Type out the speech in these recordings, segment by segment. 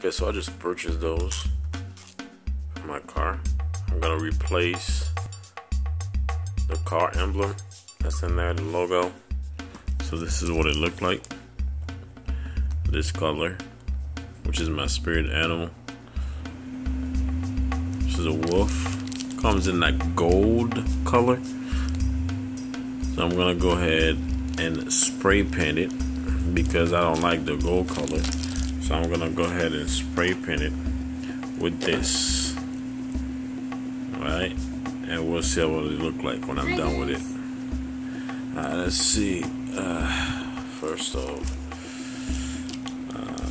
So I just purchased those for my car. I'm gonna replace the car emblem that's in there, the logo. So this is what it looked like. This color, which is my spirit animal. This is a wolf. Comes in that gold color. So I'm gonna go ahead and spray paint it because I don't like the gold color. So I'm gonna go ahead and spray paint it with this. Alright, and we'll see what it look like when I'm done with it. Alright, let's see. Uh, first off, uh,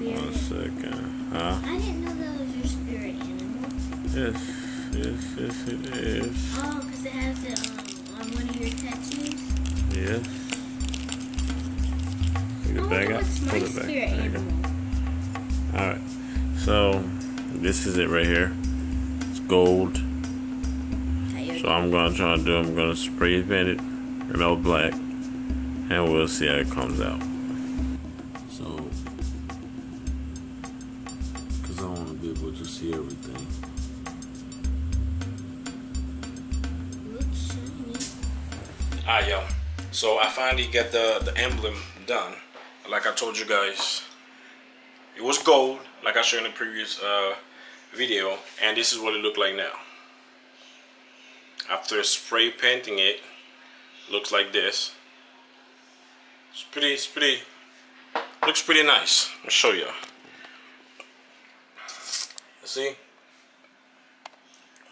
one second. Huh? I didn't know that was your spirit animal. Yes, yes, yes, it is. Oh, because it has it um, on one of your tattoos. Yes. Take it back oh, out. it's Put it back. spirit There you go. Alright. So this is it right here. It's gold. So I'm gonna try to do I'm gonna spray paint it remote black and we'll see how it comes out. So cause I wanna be able to see everything. Looks shiny. Alright yo. So I finally get the, the emblem done. Like I told you guys. It was gold, like I showed in the previous uh, video, and this is what it looked like now. After spray painting it, looks like this. It's pretty, it's pretty, looks pretty nice. I'll show you. See?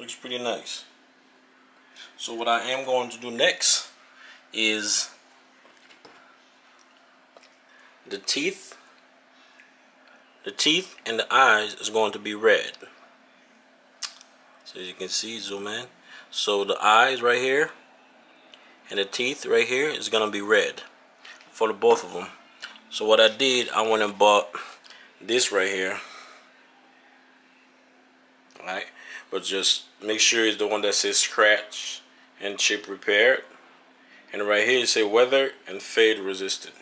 Looks pretty nice. So what I am going to do next is the teeth the teeth and the eyes is going to be red. So as you can see zoom in. So the eyes right here and the teeth right here is gonna be red for the both of them. So what I did I went and bought this right here. Alright but just make sure it's the one that says scratch and chip repaired and right here it say weather and fade resistant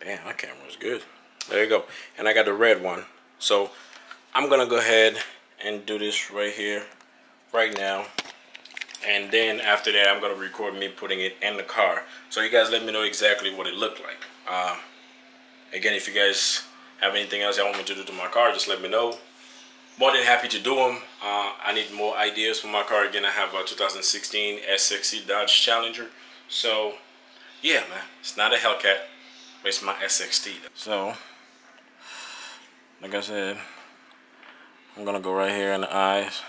damn camera is good there you go. And I got the red one. So I'm going to go ahead and do this right here, right now. And then after that, I'm going to record me putting it in the car. So you guys let me know exactly what it looked like. Uh, again, if you guys have anything else you want me to do to my car, just let me know. More than happy to do them. Uh, I need more ideas for my car. Again, I have a 2016 SXT Dodge Challenger. So, yeah, man. It's not a Hellcat, it's my SXT. So, like I said, I'm gonna go right here in the eyes.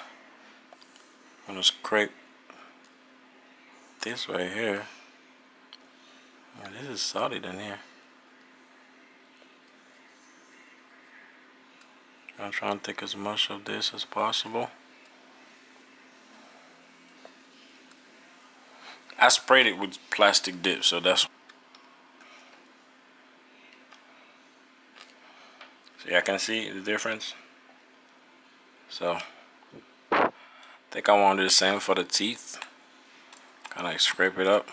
I'm gonna scrape this right here. This is solid in here. I'm trying to take as much of this as possible. I sprayed it with Plasti Dip, so that's y'all can see the difference. So I think I want to do the same for the teeth. Kind of like scrape it up.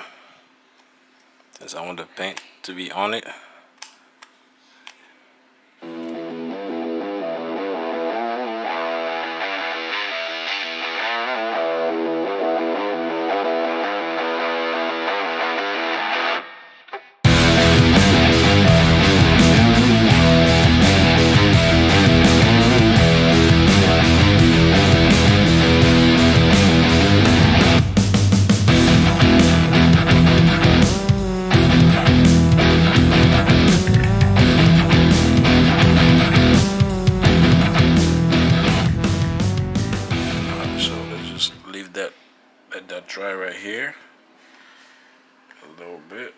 Since I want the paint to be on it. Right here a little bit.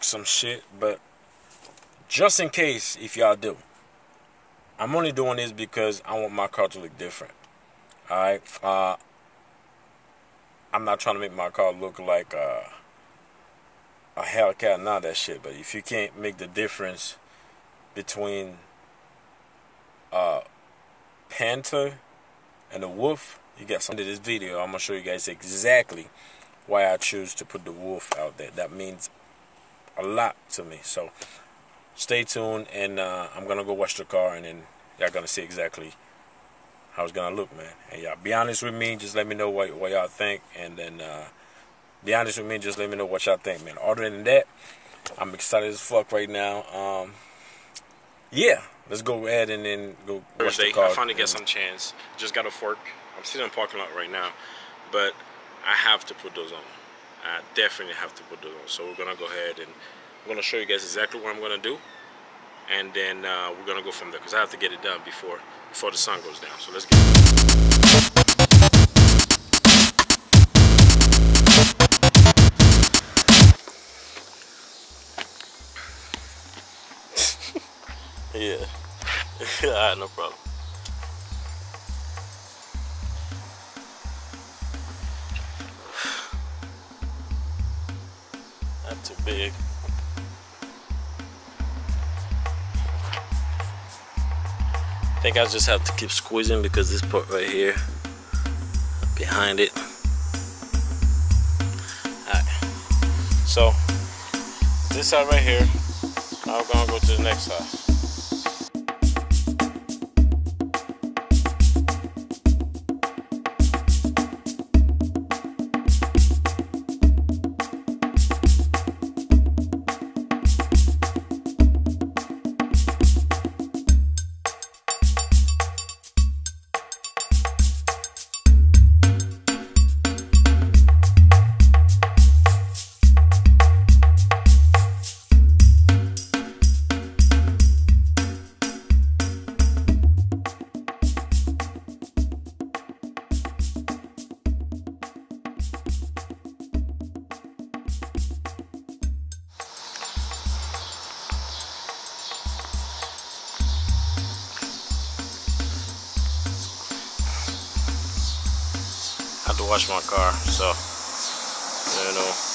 Talk some shit, but just in case if y'all do, I'm only doing this because I want my car to look different. All right. Uh, I'm not trying to make my car look like uh, a Hellcat, of that shit. But if you can't make the difference between a Panther and a Wolf, you got something of this video. I'm gonna show you guys exactly why I choose to put the Wolf out there. That means a lot to me. So stay tuned, and uh, I'm gonna go watch the car, and then y'all gonna see exactly how it's gonna look, man. And y'all be honest with me. Just let me know what what y'all think, and then uh, be honest with me. Just let me know what y'all think, man. Other than that, I'm excited as fuck right now. Um, yeah, let's go ahead and then go Thursday, the car. I finally get some chance. Just got a fork. I'm sitting in the parking lot right now, but I have to put those on. I definitely have to put those on. So we're gonna go ahead and I'm gonna show you guys exactly what I'm gonna do, and then uh, we're gonna go from there because I have to get it done before before the sun goes down. So let's get. it. Yeah. Alright, no problem. Big. I think I just have to keep squeezing because this part right here behind it. Alright. So this side right here. We're gonna go to the next side. To wash my car, so you know.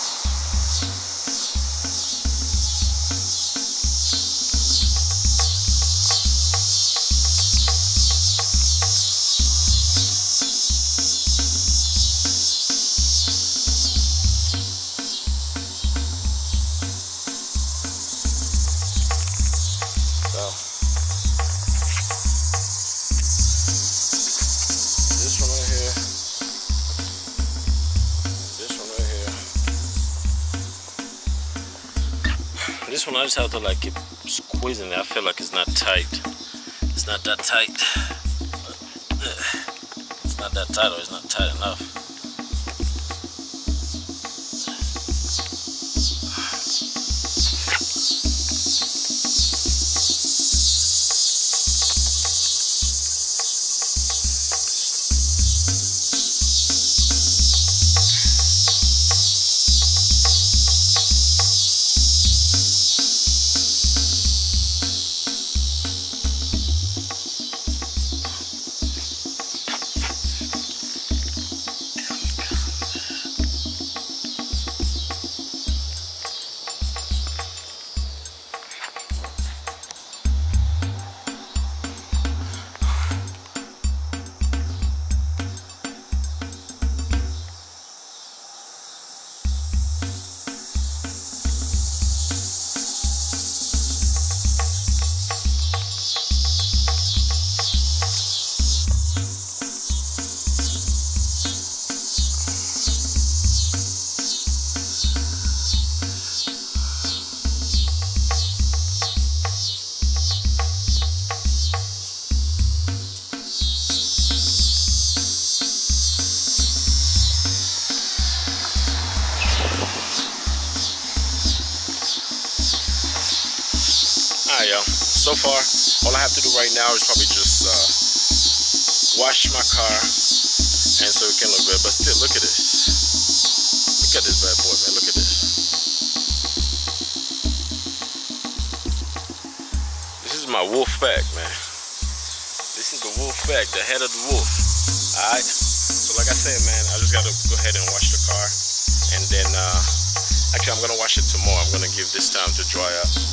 This one I just have to like keep squeezing it. I feel like it's not tight. It's not that tight. It's not that tight or it's not tight enough. So far, all I have to do right now is probably just uh, wash my car, and so it can look good. But still, look at this. Look at this bad boy, man. Look at this. This is my wolf pack, man. This is the wolf pack, the head of the wolf. Alright. So like I said, man, I just gotta go ahead and wash the car. And then uh actually I'm gonna wash it tomorrow. I'm gonna give this time to dry up.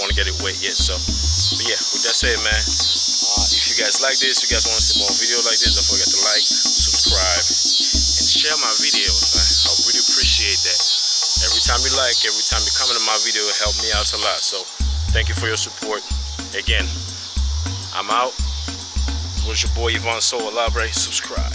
Don't wanna get it wet yet, so but yeah, with that said, man, uh, if you guys like this, if you guys want to see more videos like this, don't forget to like, subscribe, and share my videos. Man. I really appreciate that. Every time you like, every time you comment on my video, it helps me out a lot. So thank you for your support. Again, I'm out. It was your boy YvonSoAlabre. Subscribe.